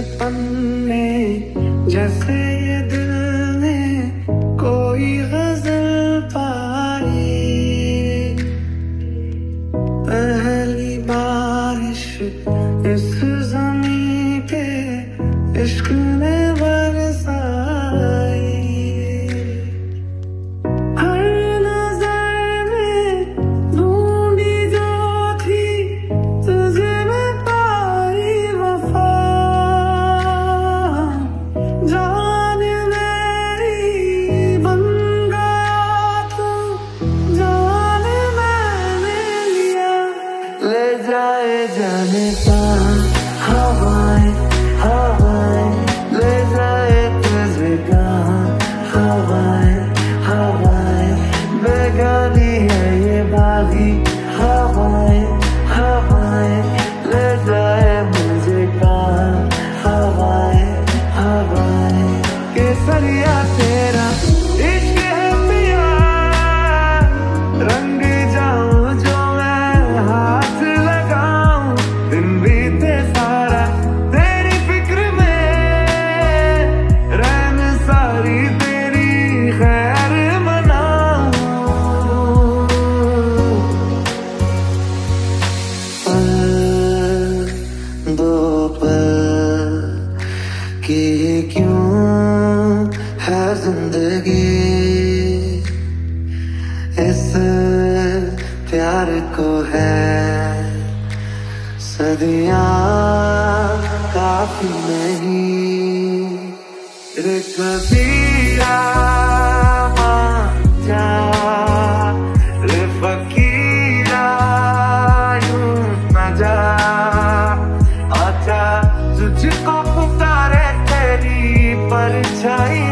पन्ने जैसे ये दिल ने कोई गज़ल पाई। पहली बारिश इस प्यार को है। सदिया काफ़ी नहीं। रे कबीरा रे फकीरा यूँ न जा। आजा, तुझको पुकारे तेरी परछाई।